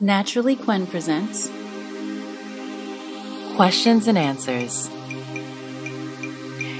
Naturally Quinn presents Questions and Answers.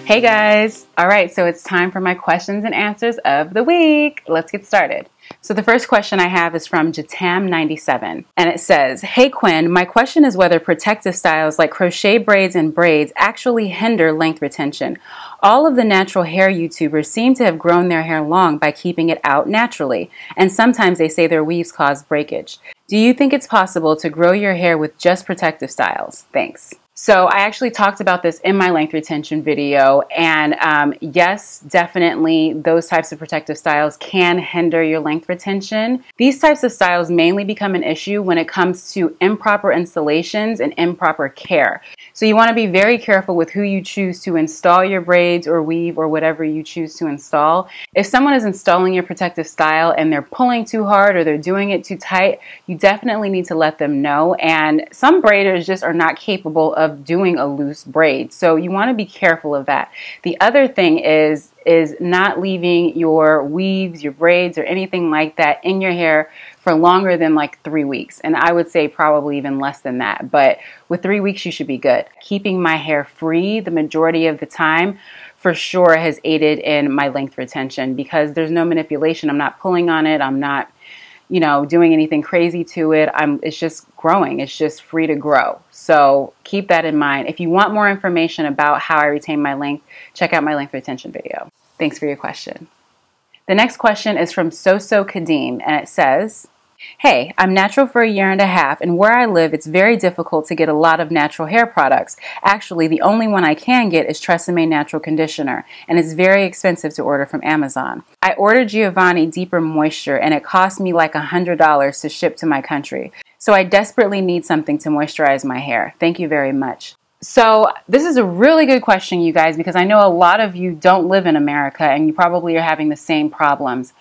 Hey guys! All right, so it's time for my questions and answers of the week. Let's get started. So the first question I have is from Jatam97, and it says, Hey Quinn, my question is whether protective styles like crochet braids and braids actually hinder length retention. All of the natural hair YouTubers seem to have grown their hair long by keeping it out naturally, and sometimes they say their weaves cause breakage. Do you think it's possible to grow your hair with just protective styles? Thanks. So I actually talked about this in my length retention video, and um, yes, definitely those types of protective styles can hinder your length retention. These types of styles mainly become an issue when it comes to improper installations and improper care. So you want to be very careful with who you choose to install your braids or weave or whatever you choose to install. If someone is installing your protective style and they're pulling too hard or they're doing it too tight, you definitely need to let them know. And some braiders just are not capable of doing a loose braid. So you want to be careful of that. The other thing is is not leaving your weaves, your braids, or anything like that in your hair for longer than like three weeks. And I would say probably even less than that. But with three weeks, you should be good. Keeping my hair free the majority of the time for sure has aided in my length retention because there's no manipulation. I'm not pulling on it. I'm not, you know, doing anything crazy to it. I'm it's just growing. It's just free to grow. So keep that in mind. If you want more information about how I retain my length, check out my length retention video. Thanks for your question. The next question is from Soso Kadim and it says, Hey, I'm natural for a year and a half, and where I live, it's very difficult to get a lot of natural hair products. Actually, the only one I can get is Tresemme Natural Conditioner, and it's very expensive to order from Amazon. I ordered Giovanni Deeper Moisture, and it cost me like $100 to ship to my country. So I desperately need something to moisturize my hair. Thank you very much. So, this is a really good question, you guys, because I know a lot of you don't live in America and you probably are having the same problems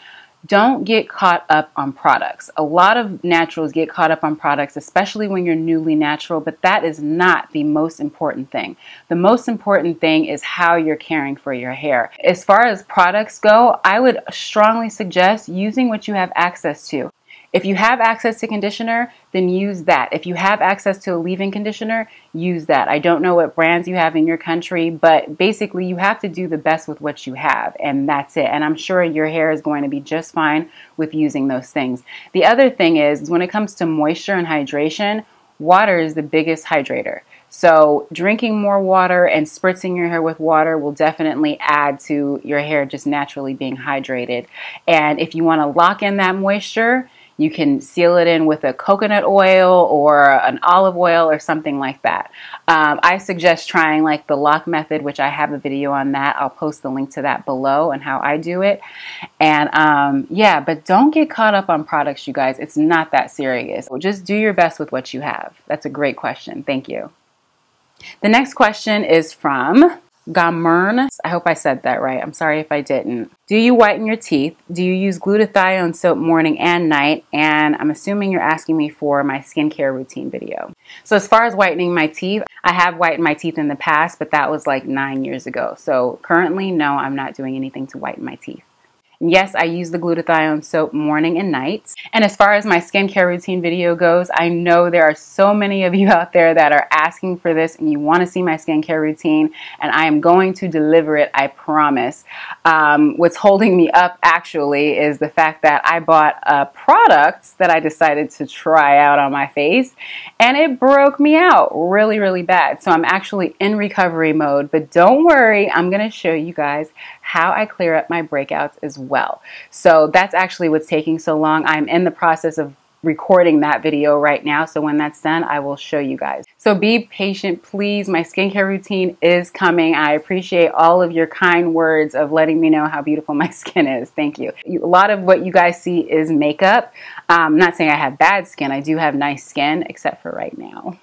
don't get caught up on products. A lot of naturals get caught up on products, especially when you're newly natural, but that is not the most important thing. The most important thing is how you're caring for your hair. As far as products go, I would strongly suggest using what you have access to. If you have access to conditioner, then use that. If you have access to a leave-in conditioner, use that. I don't know what brands you have in your country, but basically you have to do the best with what you have, and that's it. And I'm sure your hair is going to be just fine with using those things. The other thing is, when it comes to moisture and hydration, water is the biggest hydrator. So, drinking more water and spritzing your hair with water will definitely add to your hair just naturally being hydrated. And if you want to lock in that moisture, you can seal it in with a coconut oil or an olive oil or something like that. Um, I suggest trying like the LOC method, which I have a video on that. I'll post the link to that below and how I do it. And um, yeah, but don't get caught up on products, you guys. It's not that serious. Just do your best with what you have. That's a great question. Thank you. The next question is from Gamern. I hope I said that right. I'm sorry if I didn't. Do you whiten your teeth? Do you use glutathione soap morning and night? And I'm assuming you're asking me for my skincare routine video. So as far as whitening my teeth, I have whitened my teeth in the past, but that was like nine years ago. So currently, no, I'm not doing anything to whiten my teeth. Yes, I use the glutathione soap morning and night. And as far as my skincare routine video goes, I know there are so many of you out there that are asking for this and you want to see my skincare routine, and I am going to deliver it, I promise. Um, what's holding me up actually is the fact that I bought a product that I decided to try out on my face, and it broke me out really, really bad. So I'm actually in recovery mode, but don't worry, I'm going to show you guys how I clear up my breakouts as well. So that's actually what's taking so long. I'm in the process of recording that video right now. So when that's done, I will show you guys. So be patient, please. My skincare routine is coming. I appreciate all of your kind words of letting me know how beautiful my skin is. Thank you. A lot of what you guys see is makeup. Um, I'm not saying I have bad skin. I do have nice skin, except for right now.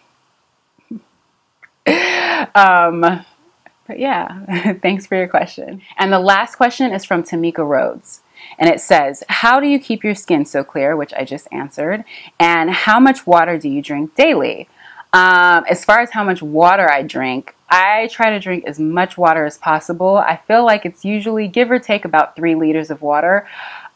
um, but yeah, thanks for your question. And the last question is from Tamika Rhodes. And it says, How do you keep your skin so clear? Which I just answered. And how much water do you drink daily? Um, as far as how much water I drink, I try to drink as much water as possible. I feel like it's usually give or take about three liters of water.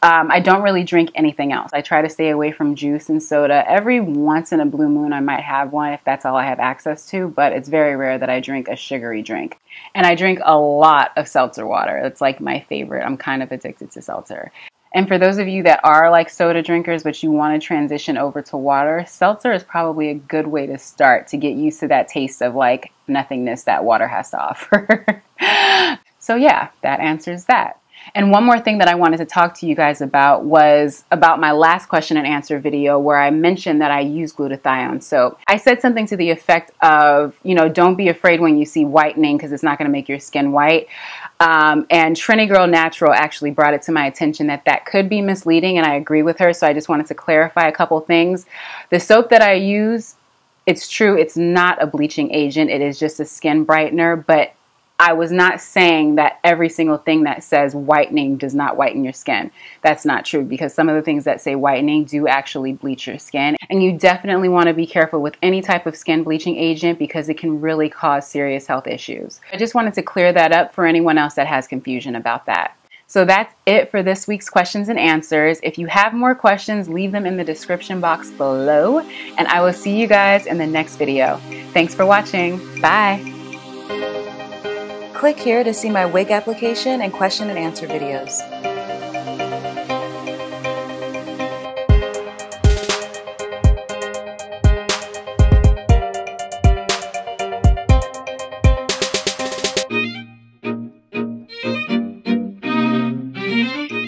Um, I don't really drink anything else. I try to stay away from juice and soda. Every once in a blue moon, I might have one if that's all I have access to, but it's very rare that I drink a sugary drink. And I drink a lot of seltzer water. It's like my favorite. I'm kind of addicted to seltzer. And for those of you that are like soda drinkers, but you want to transition over to water, seltzer is probably a good way to start to get used to that taste of like nothingness that water has to offer. so, yeah, that answers that. And one more thing that I wanted to talk to you guys about was about my last question and answer video where I mentioned that I use glutathione. So I said something to the effect of, you know, don't be afraid when you see whitening because it's not going to make your skin white. Um, and Trini Girl Natural actually brought it to my attention that that could be misleading, and I agree with her. So I just wanted to clarify a couple things. The soap that I use it's true, it's not a bleaching agent, it is just a skin brightener, but I was not saying that every single thing that says whitening does not whiten your skin. That's not true because some of the things that say whitening do actually bleach your skin. And you definitely want to be careful with any type of skin bleaching agent because it can really cause serious health issues. I just wanted to clear that up for anyone else that has confusion about that. So that's it for this week's questions and answers. If you have more questions, leave them in the description box below, and I will see you guys in the next video. Thanks for watching. Bye. Click here to see my wig application and question and answer videos.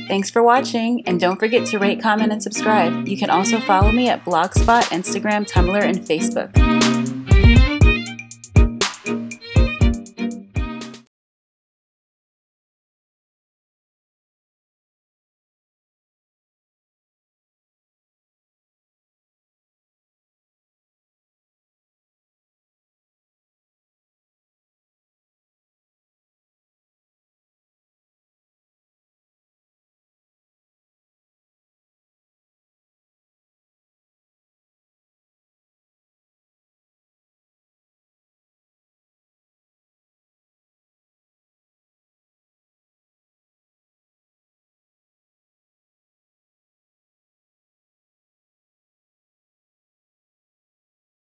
Thanks for watching, and don't forget to rate, comment, and subscribe. You can also follow me at Blogspot, Instagram, Tumblr, and Facebook.